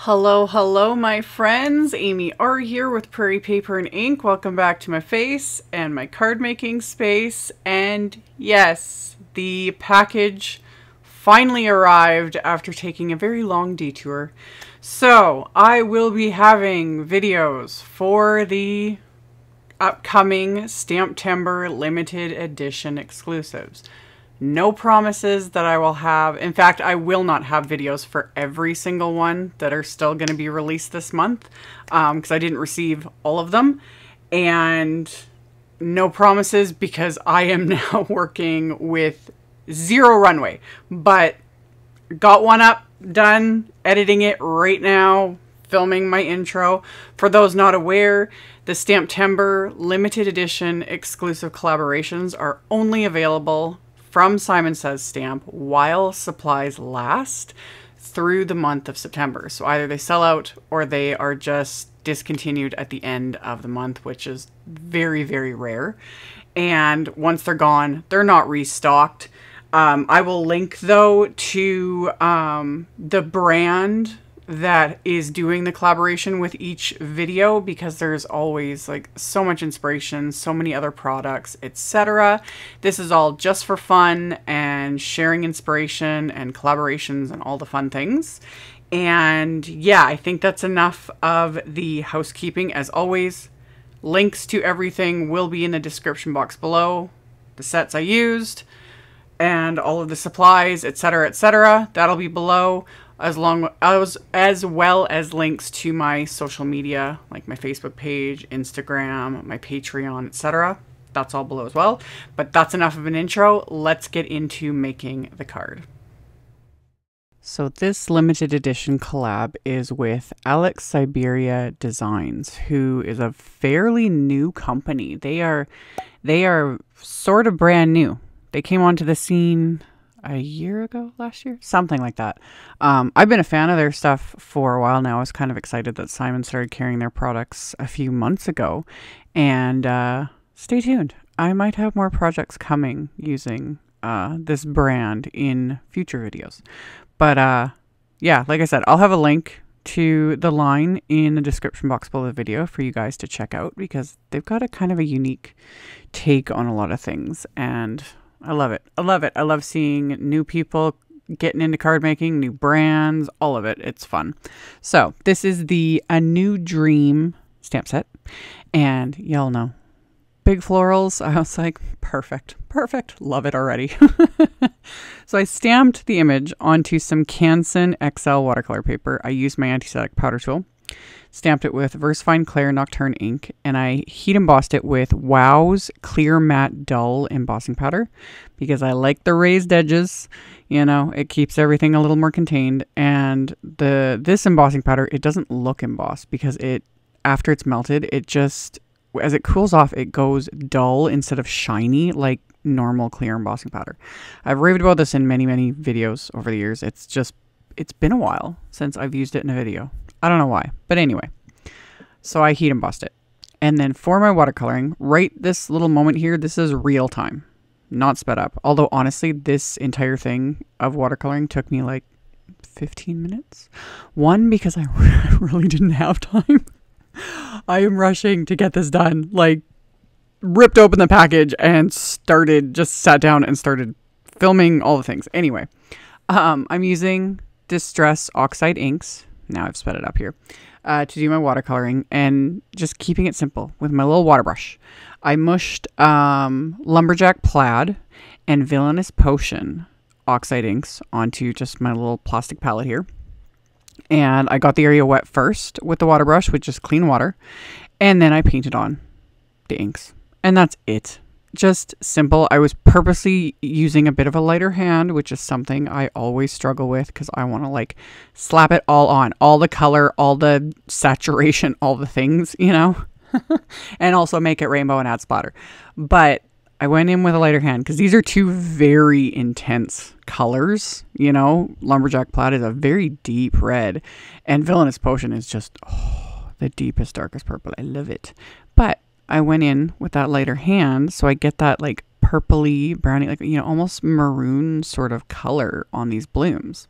Hello, hello, my friends. Amy R here with Prairie Paper and Ink. Welcome back to my face and my card making space. And yes, the package finally arrived after taking a very long detour. So, I will be having videos for the upcoming STAMPtember limited edition exclusives. No promises that I will have. In fact, I will not have videos for every single one that are still going to be released this month because um, I didn't receive all of them. And no promises because I am now working with zero runway. But got one up, done, editing it right now, filming my intro. For those not aware, the STAMPtember limited edition exclusive collaborations are only available from Simon Says Stamp while supplies last through the month of September. So either they sell out or they are just discontinued at the end of the month, which is very, very rare. And once they're gone, they're not restocked. Um, I will link though to um, the brand that is doing the collaboration with each video because there's always like so much inspiration, so many other products, etc. This is all just for fun and sharing inspiration and collaborations and all the fun things. And yeah, I think that's enough of the housekeeping. As always, links to everything will be in the description box below. The sets I used and all of the supplies, etc., etc. That'll be below as long as as well as links to my social media like my Facebook page, Instagram, my Patreon, etc. That's all below as well. But that's enough of an intro. Let's get into making the card. So this limited edition collab is with Alex Syberia Designs, who is a fairly new company. They are they are sort of brand new. They came onto the scene a year ago, last year, something like that. Um, I've been a fan of their stuff for a while now. I was kind of excited that Simon started carrying their products a few months ago, and uh, stay tuned. I might have more projects coming using uh, this brand in future videos. But uh, yeah, like I said, I'll have a link to the line in the description box below the video for you guys to check out because they've got a kind of a unique take on a lot of things and I love it. I love it. I love seeing new people getting into card making, new brands, all of it. It's fun. So, this is the A New Dream stamp set. And y'all know, big florals. I was like, perfect, perfect. Love it already. so, I stamped the image onto some Canson XL watercolor paper. I used my anti static powder tool stamped it with VersaFine Clair Nocturne ink, and I heat embossed it with Wow's Clear Matte Dull embossing powder because I like the raised edges. You know, it keeps everything a little more contained. And the this embossing powder, it doesn't look embossed because it after it's melted, it just as it cools off, it goes dull instead of shiny like normal clear embossing powder. I've raved about this in many, many videos over the years. It's just it's been a while since I've used it in a video. I don't know why. But anyway, so I heat embossed it. And then for my watercoloring, right this little moment here, this is real time, not sped up. Although honestly, this entire thing of watercoloring took me like 15 minutes. One, because I really didn't have time. I am rushing to get this done. Like, ripped open the package and started, just sat down and started filming all the things. Anyway, um, I'm using Distress Oxide inks now I've sped it up here, uh, to do my watercoloring and just keeping it simple with my little water brush. I mushed um, Lumberjack Plaid and Villainous Potion oxide inks onto just my little plastic palette here. And I got the area wet first with the water brush with just clean water. And then I painted on the inks. And that's it just simple. I was purposely using a bit of a lighter hand, which is something I always struggle with because I want to like slap it all on, all the color, all the saturation, all the things, you know, and also make it rainbow and add splatter. But I went in with a lighter hand because these are two very intense colors. You know, Lumberjack Plaid is a very deep red, and Villainous Potion is just oh, the deepest, darkest purple. I love it. I went in with that lighter hand, so I get that like purpley, browny, like, you know, almost maroon sort of color on these blooms.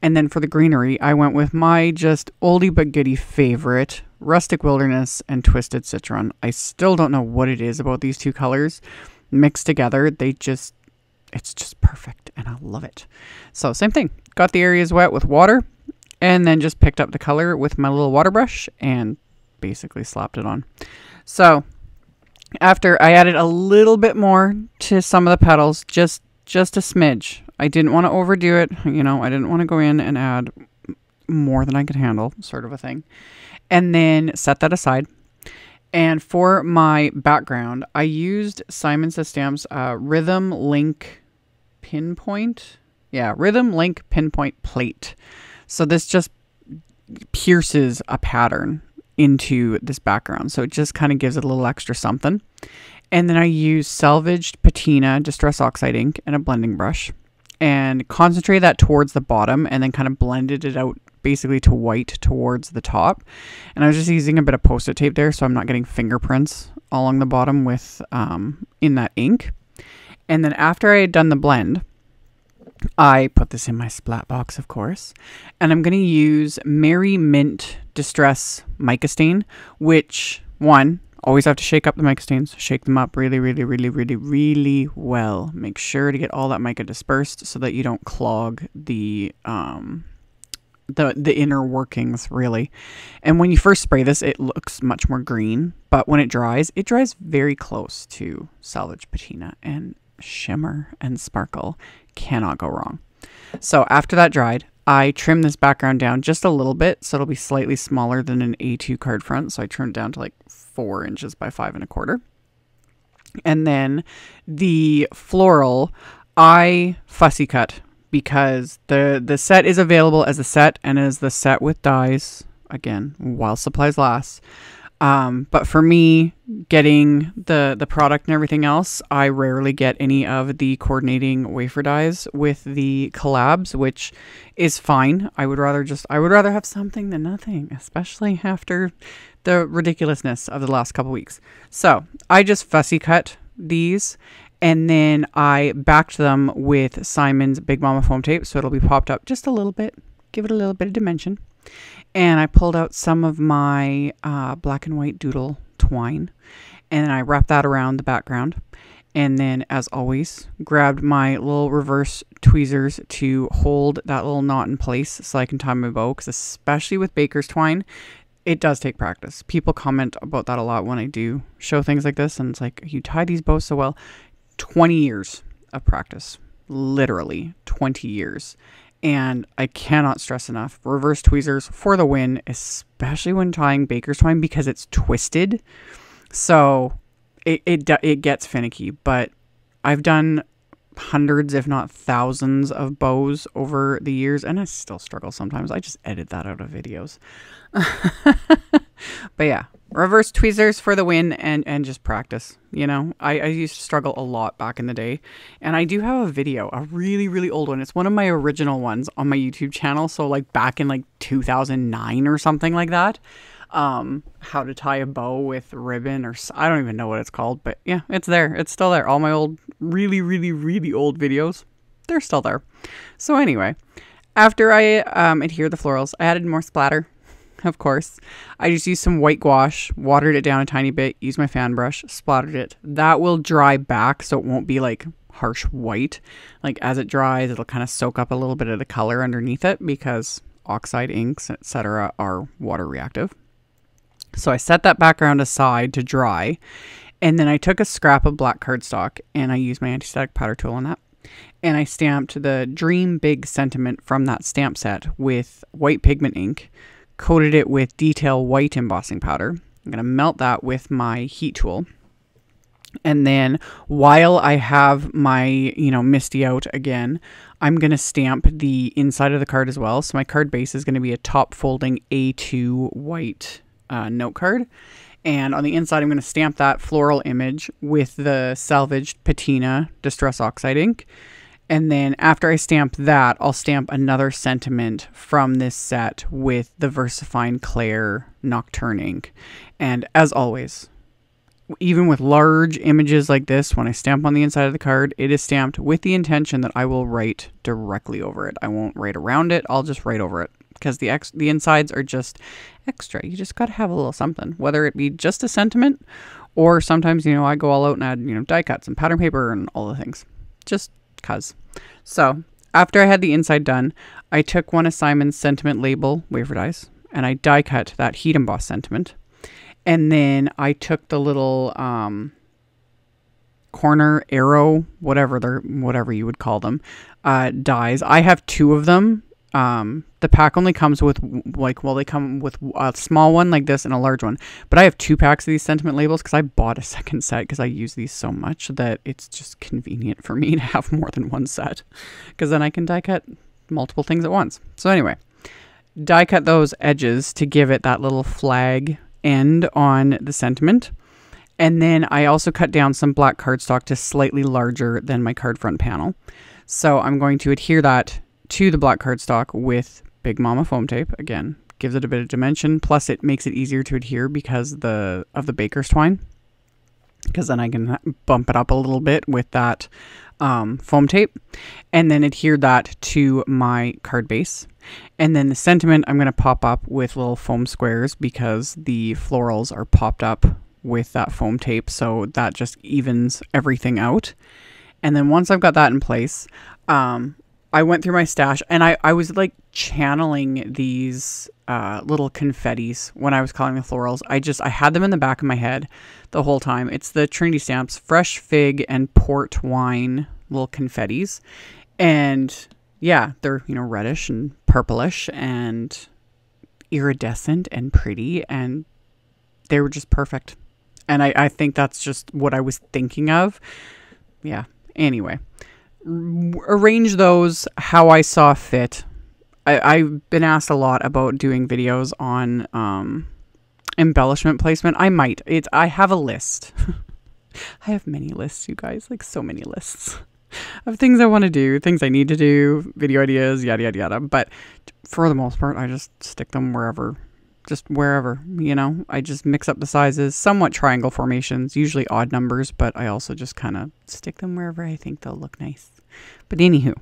And then for the greenery, I went with my just oldie but goodie favorite, Rustic Wilderness and Twisted Citron. I still don't know what it is about these two colors mixed together. They just, it's just perfect and I love it. So, same thing. Got the areas wet with water and then just picked up the color with my little water brush and basically slapped it on. So, after I added a little bit more to some of the petals, just just a smidge. I didn't want to overdo it. You know, I didn't want to go in and add more than I could handle, sort of a thing. And then set that aside. And for my background, I used Simon Says Stamps uh, Rhythm Link Pinpoint. Yeah, Rhythm Link Pinpoint Plate. So this just pierces a pattern into this background. So it just kind of gives it a little extra something. And then I use salvaged patina distress oxide ink and a blending brush and concentrate that towards the bottom and then kind of blended it out basically to white towards the top. And I was just using a bit of post-it tape there so I'm not getting fingerprints along the bottom with um, in that ink. And then after I had done the blend, I put this in my splat box, of course, and I'm going to use Merry Mint Distress Mica Stain, which, one, always have to shake up the mica stains, shake them up really, really, really, really, really well. Make sure to get all that mica dispersed so that you don't clog the, um, the, the inner workings really. And when you first spray this, it looks much more green, but when it dries, it dries very close to salvage patina and shimmer and sparkle cannot go wrong. So after that dried, I trim this background down just a little bit so it'll be slightly smaller than an A2 card front. So I trimmed it down to like four inches by five and a quarter. And then the floral, I fussy cut because the the set is available as a set and as the set with dies again while supplies last. Um, but for me, getting the the product and everything else, I rarely get any of the coordinating wafer dies with the collabs, which is fine. I would rather just I would rather have something than nothing, especially after the ridiculousness of the last couple weeks. So I just fussy cut these and then I backed them with Simon's Big Mama foam tape, so it'll be popped up just a little bit, give it a little bit of dimension and I pulled out some of my uh, black and white doodle twine and I wrapped that around the background. And then, as always, grabbed my little reverse tweezers to hold that little knot in place so I can tie my bow. Because, especially with baker's twine, it does take practice. People comment about that a lot when I do show things like this. And it's like, you tie these bows so well. 20 years of practice, literally 20 years. And I cannot stress enough reverse tweezers for the win, especially when tying baker's twine because it's twisted. So it, it, it gets finicky, but I've done hundreds, if not thousands, of bows over the years, and I still struggle sometimes. I just edit that out of videos. but yeah, reverse tweezers for the win and and just practice you know? I, I used to struggle a lot back in the day. And i do have a video a really really old one. It's one of my original ones on my youtube channel. So like back in like 2009 or something like that. Um how to tie a bow with ribbon or i don't even know what it's called but yeah it's there. It's still there. All my old really really really old videos they're still there. So anyway after i um, adhered the florals i added more splatter of course. I just used some white gouache, watered it down a tiny bit, used my fan brush, splattered it. That will dry back so it won't be like harsh white. Like as it dries, it'll kind of soak up a little bit of the color underneath it because oxide inks, etc., are water reactive. So I set that background aside to dry, and then I took a scrap of black cardstock and I used my anti-static powder tool on that. And I stamped the Dream Big sentiment from that stamp set with white pigment ink coated it with detail white embossing powder. I'm going to melt that with my heat tool. And then while I have my, you know, MISTI out again, I'm going to stamp the inside of the card as well. So my card base is going to be a top folding A2 white uh, note card. And on the inside, I'm going to stamp that floral image with the salvaged patina distress oxide ink. And then after I stamp that, I'll stamp another sentiment from this set with the VersaFine Clair Nocturne ink. And as always, even with large images like this, when I stamp on the inside of the card, it is stamped with the intention that I will write directly over it. I won't write around it. I'll just write over it because the ex- the insides are just extra. You just got to have a little something, whether it be just a sentiment or sometimes, you know, I go all out and add, you know, die cuts and pattern paper and all the things. Just cuz. So, after I had the inside done, I took one of Simon's sentiment label wafer dies and I die cut that heat emboss sentiment. And then I took the little um, corner arrow, whatever they're, whatever you would call them, uh, dies. I have two of them um, the pack only comes with like well they come with a small one like this and a large one. But i have two packs of these sentiment labels because i bought a second set because i use these so much that it's just convenient for me to have more than one set because then i can die cut multiple things at once. So anyway die cut those edges to give it that little flag end on the sentiment. And then i also cut down some black cardstock to slightly larger than my card front panel. So i'm going to adhere that to the black cardstock with Big Mama foam tape. Again, gives it a bit of dimension. Plus, it makes it easier to adhere because the of the baker's twine. Because then I can bump it up a little bit with that um, foam tape, and then adhere that to my card base. And then the sentiment I'm going to pop up with little foam squares because the florals are popped up with that foam tape, so that just evens everything out. And then once I've got that in place, um, I went through my stash and I, I was like channeling these uh, little confettis when I was calling the florals. I just I had them in the back of my head the whole time. It's the Trinity Stamps fresh fig and port wine little confettis. And yeah, they're, you know, reddish and purplish and iridescent and pretty and they were just perfect. And I, I think that's just what I was thinking of. Yeah. Anyway arrange those how I saw fit. I, have been asked a lot about doing videos on um, embellishment placement. I might. It. I have a list. I have many lists, you guys. Like so many lists of things I want to do, things I need to do, video ideas, yada yada yada. But for the most part, I just stick them wherever just wherever, you know. I just mix up the sizes, somewhat triangle formations, usually odd numbers, but I also just kind of stick them wherever I think they'll look nice. But anywho,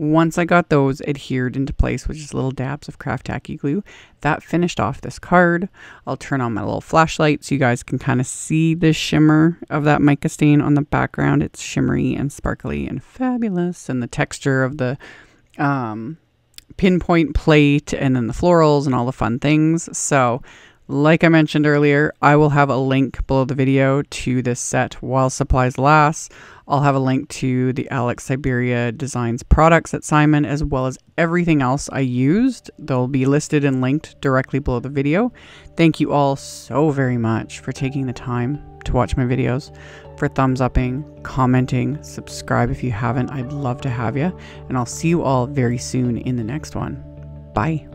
once I got those adhered into place with just little dabs of craft tacky glue, that finished off this card. I'll turn on my little flashlight so you guys can kind of see the shimmer of that mica stain on the background. It's shimmery and sparkly and fabulous, and the texture of the um, pinpoint plate and then the florals and all the fun things. So, like I mentioned earlier, I will have a link below the video to this set while supplies last. I'll have a link to the Alex Syberia Designs products at Simon, as well as everything else I used. They'll be listed and linked directly below the video. Thank you all so very much for taking the time to watch my videos, for thumbs upping, commenting, subscribe if you haven't. I'd love to have you, and I'll see you all very soon in the next one. Bye.